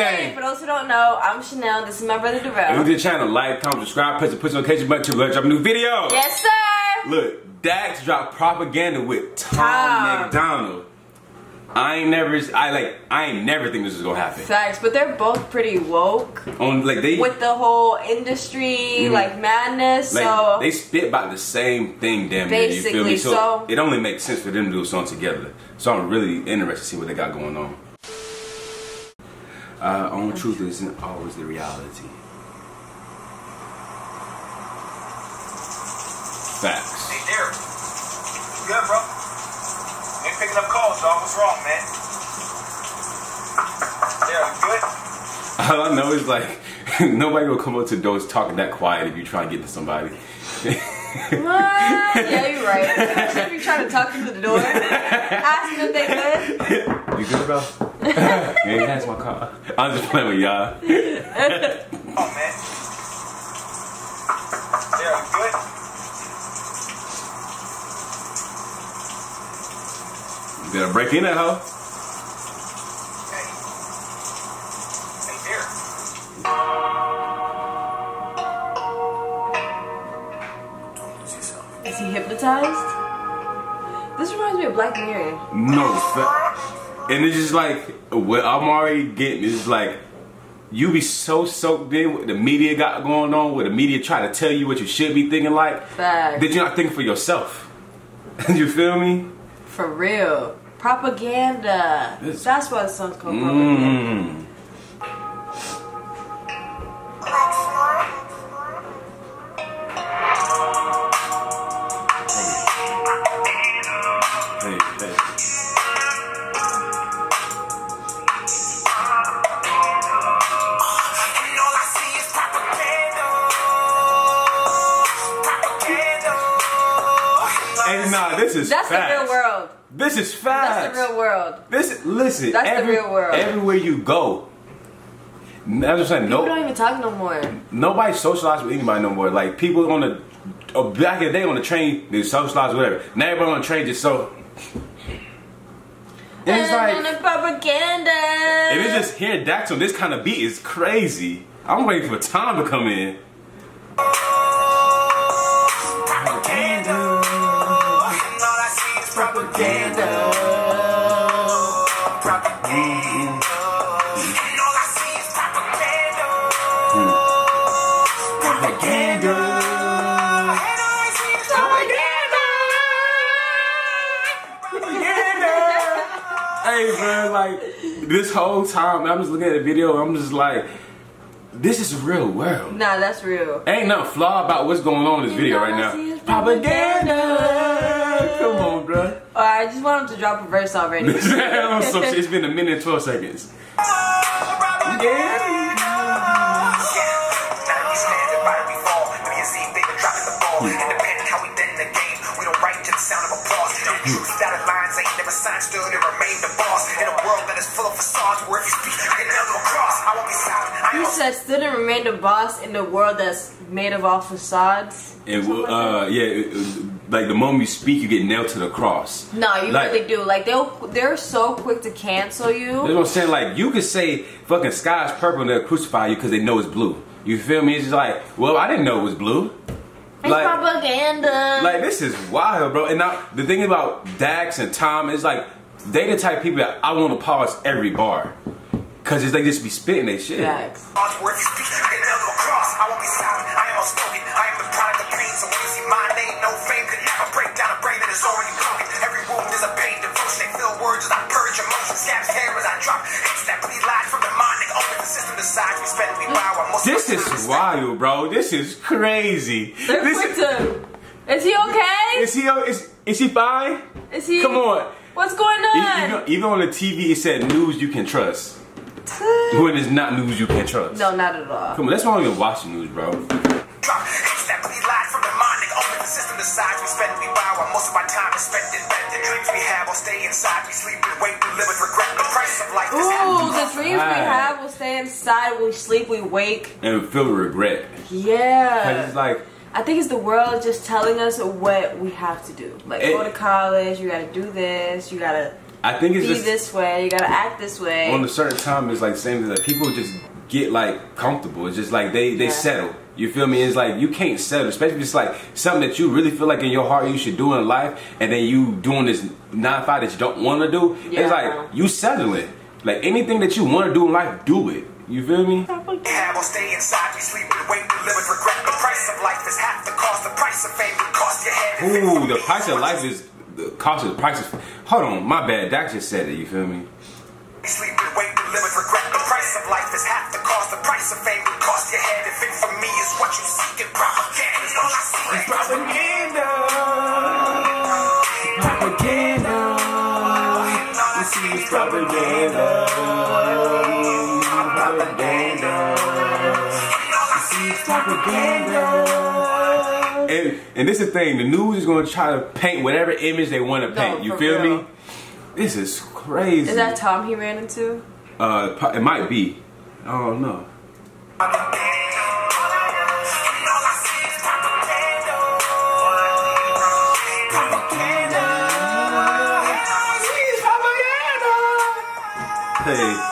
thing. For those who don't know, I'm Chanel. This is my brother And Derrell. to the channel, like, comment, subscribe, press the push notification button to drop a new video. Yes, sir. Look, Dax dropped propaganda with Tom, Tom. MacDonald. I ain't never, I like, I ain't never think this is gonna happen. Facts, but they're both pretty woke On like they, with the whole industry mm-hmm. like madness. like so they spit about the same thing, damn near. You feel me? Basically, so- it only makes sense for them to do a song together. So I'm really interested to see what they got going on. Uh, own truth isn't always the reality. Facts. Hey, Derek. You good, bro? Ain't picking up calls, dog. What's wrong, man? Derek, you good? All I know is like nobody will come up to doors talking that quiet if you try and get to somebody. what? Yeah, you're right. Especially if you're trying to talk through the door, ask them if they good. you good, bro? Yeah, that's my car. I'm just playing with y'all. Oh, man. Derek, you good? You better break in that hoe. Hey. Hey, Derek. Don't lose yourself. Is he hypnotized? This reminds me of Black Mirror. No, fa- and it's just like what I'm already getting is like you be so soaked in what the media got going on, where the media try to tell you what you should be thinking like, Facts. that you're not thinking for yourself. you feel me? For real. Propaganda. This- That's why the song's called propaganda. Mm. Hey, this is That's facts. the real world. This is facts. That's the real world. This listen. That's the real world. Everywhere you go. I'm just saying. People No, don't even talk no more. nobody socializes with anybody no more. Like people on the oh, back in the day on the train, they socialize whatever. Now everybody on the train just so. And it's And like propaganda. if it's just hearing Dax on this kind of beat is crazy. I'm waiting for Tom to come in. Hey, bro, like this whole time I'm just looking at the video. I'm just like, this is real world. Nah, that's real. Ain't nothing flawed about what's going on in this video right now. Propaganda. Come on, bro. Oh, I just want him to drop a verse already. On some it's been a minute and 12 seconds. He said, stood and remained the boss in a world that is full of facades where if you speak, you get nailed to a cross. I won't be silent. You said student remain the boss in the world that's made of all facades. And uh, yeah, it- it- like the moment you speak, you get nailed to the cross. No, you Like- really do. Like they'll, they're so quick to cancel That's you. what I'm saying. Like you could say fucking sky is purple and they'll crucify you because they know it's blue. You feel me? It's just like, well, I didn't know it was blue. It's Like, propaganda. like this is wild, bro. And now the thing about Dax and Tom is like they the type of people that I want to pause every bar because they just be spitting they shit. Facts. Where if you speak, I can nail to a cross. I won't be silent. I am outspoken. I am the product of pain. So when you see my name, no fame could never break down a brain that is already broken. Every wound is a pain devotion. They fill words as I purge emotions. Scabs hair as I drop. Hits that This is wild, bro. This is crazy. They're This quick is, to. Is he okay? is he is is he fine? Is he? Come on. What's going on? Even, even on the TV, it said news you can trust. When it's not news you can trust. no, not at all. Come on, let's not even watch the news, bro. most of our time is spent in bed. The dreams we have will stay inside. We sleep and wake. We live with regret. The price of life is Ooh, the dreams we have will stay inside. When we sleep, we wake. And we feel regret. Yeah. Cause it's like, I think it's the world just telling us what we have to do. Like, It- go to college, you gotta do this, you gotta I think it's be just this way. You gotta act this way. on a certain time. It's like same as like people just get like comfortable. It's just like they they Yeah. settle. You feel me? It's like you can't settle, especially if it's like something that you really feel like in your heart you should do in life, and then you doing this nine to five that you don't want to do. Yeah. It's like you settling. Like anything that you want to do in life, do it. You feel me? Yeah, we'll stay inside. We sleep and wait. We live with regret. The price of life is half the cost. The price of fame will cost your head. Ooh, the price of life is the cost of the price is. Hold on, my bad. Dak just said it. You feel me? We sleep and wait. We live with regret. The price of life is half the cost. The price of fame will cost your head. If it for me is what you seek and propaganda all I see. propaganda. Propaganda. You see, it's propaganda. Propaganda. You see, it's propaganda. And, and this is the thing, the news is going to try to paint whatever image they want to paint. you feel real. me? This is crazy. Is that Tom he ran into? Uh, it might be. I don't know. Hey.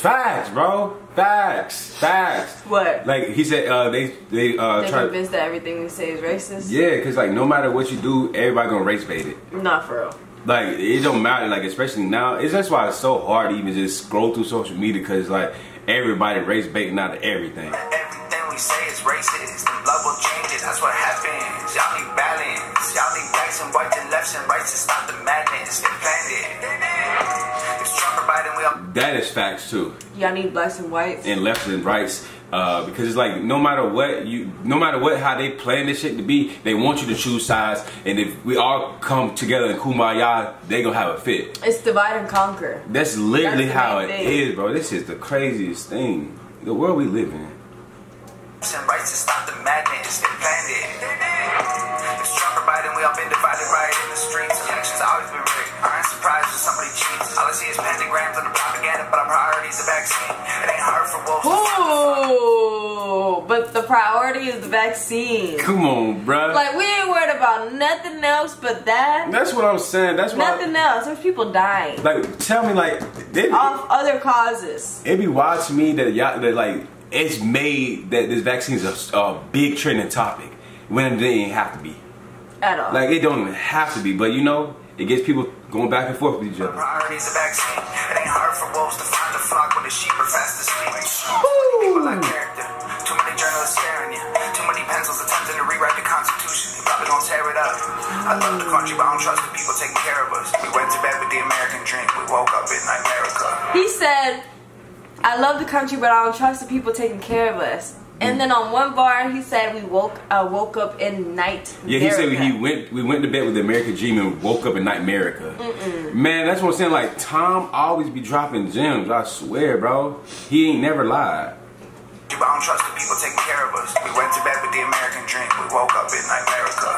Facts, bro. Facts. Facts. What? Like he said, uh, they they uh They try. convinced that everything we say is racist? Yeah, cause like no matter what you do, everybody gonna race bait it. Not for real. Like it don't matter. Like especially now, it's that's why it's so hard to even just scroll through social media, cause like everybody race baiting out of everything. Everything we say is racist. And blood will change it. That's what happens. Y'all need balance. Y'all need blacks and whites and lefts and rights to stop the madness. They planned it. That is facts too. Y'all need blacks and whites. and lefts and rights uh, because it's like no matter what you no matter what how they plan this shit to be they want you to choose sides and if we all come together in kumbaya they gonna have a fit It's divide and conquer. that's literally That's how it main is, bro this is the craziest thing the world we live in and rights to stop the madness. They planned it. It's Trump or Biden, we all been divided right in the streets. Elections always been rigged. I ain't surprised when somebody cheats. All I see is pentagrams and the propaganda, but our priority's the vaccine. It ain't hard for wolves. to find the Ooh, but the priority is the vaccine. come on bruh Like we ain't worried about nothing else but that. that's what i'm saying that's why Nothing else. There's people dying like tell me like they, off other causes. it be wild to me that y'all that like it's made that this vaccine is a, a big trending topic when it didn't have to be At all. Like it don't even have to be, but you know, it gets people going back and forth with each other. Priority's the vaccine. It ain't hard for wolves to find the flock when the sheep are fast asleep. People like character. Too many journalists staring you. Too many pencils attempting to rewrite the Constitution. You probably gonna tear it up. I love the country, but I don't trust the people taking care of us. We went to bed with the American dream. We woke up in America. he said, "I love the country, but I don't trust the people taking care of us." And then on one bar, he said, "We woke uh, woke up in night." Yeah, he said he went. We went to bed with the American Dream and woke up in Night America. Man, that's what I'm saying. Like Tom always be dropping gems. I swear, bro. He ain't never lied. I don't trust the people taking care of us. We went to bed with the American dream. We woke up in Night America.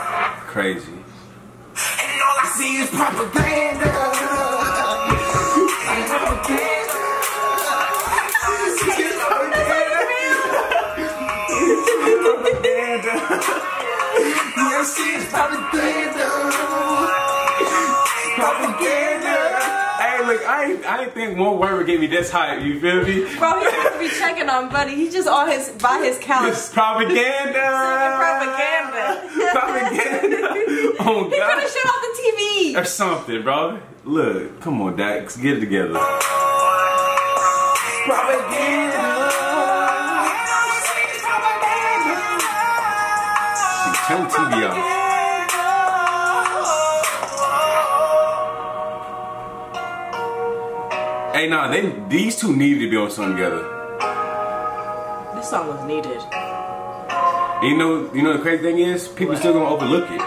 Crazy. And all I see is propaganda. Yes, it's propaganda. Propaganda. Hey, look, I ain't, I ain't think one word would get me this hype. You feel me? Bro, he supposed to be checking on Buddy. He's just on his by his couch. It's propaganda. propaganda. propaganda. Oh He could God. have shut off the TV. Or something, bro. Look, come on, Dax, get it together. Turn off. Hey, nah, they these two needed to be on something together. This song was needed. You know, you know the crazy thing is, people still gonna overlook it.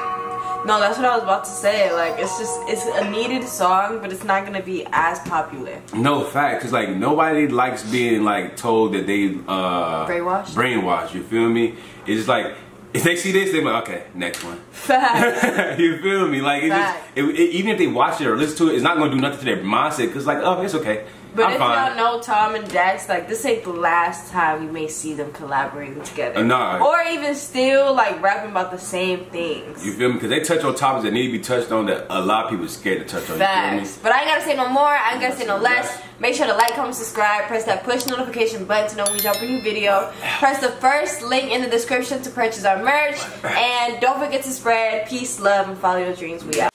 No, that's what I was about to say. Like, it's just it's a needed song, but it's not gonna be as popular. No fact, cause like nobody likes being like told that they uh Brainwashed? Brainwashed, you feel me? It's just like if they see this, they're like, okay, next one. Fact. you feel me? Like, it's just, it, it- even if they watch it or listen to it, it's not gonna do nothing to their mindset. Cause like, oh, it's okay. But I'm if y'all know Tom and Dax, like this ain't the last time we may see them collaborating together. Uh, nah. Or even still like rapping about the same things. You feel me? Because they touch on topics that need to be touched on that a lot of people are scared to touch on. You Facts. But I ain't gotta say no more. I ain't gotta say no less. Make sure to like, comment, subscribe, press that push notification button to know when we drop a new video. Press the first link in the description to purchase our merch. And don't forget to spread peace, love, and follow your dreams. We out.